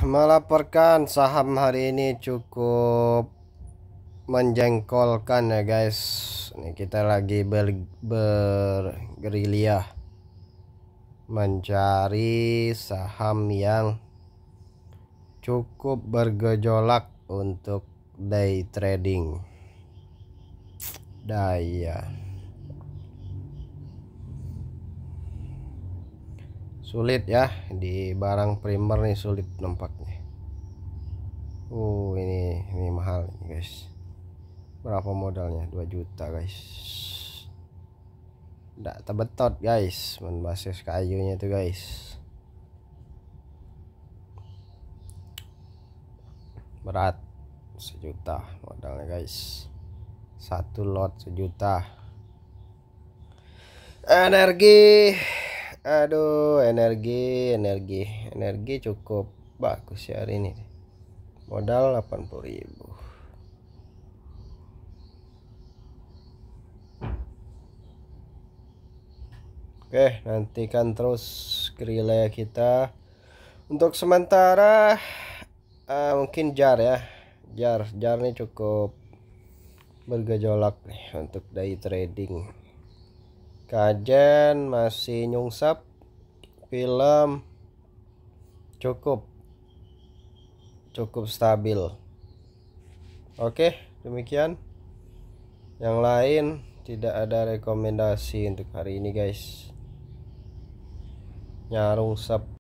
melaporkan saham hari ini cukup menjengkolkan ya guys. Ini kita lagi ber bergerilya mencari saham yang cukup bergejolak untuk day trading. Daya sulit ya di barang primer nih sulit nampaknya. Uh ini ini mahal guys. Berapa modalnya? 2 juta guys. Tidak tebetot guys. Membasis kayunya tuh guys. Berat. Sejuta modalnya guys. Satu lot sejuta. Energi aduh energi energi energi cukup bagus ya hari ini. Modal 80.000 Oke nantikan terus gerilya kita. Untuk sementara uh, mungkin jar ya. Jar jar ini cukup bergejolak nih untuk day trading kajen masih nyungsap film cukup. Cukup stabil. Oke demikian. Yang lain tidak ada rekomendasi untuk hari ini guys. Nyarung sep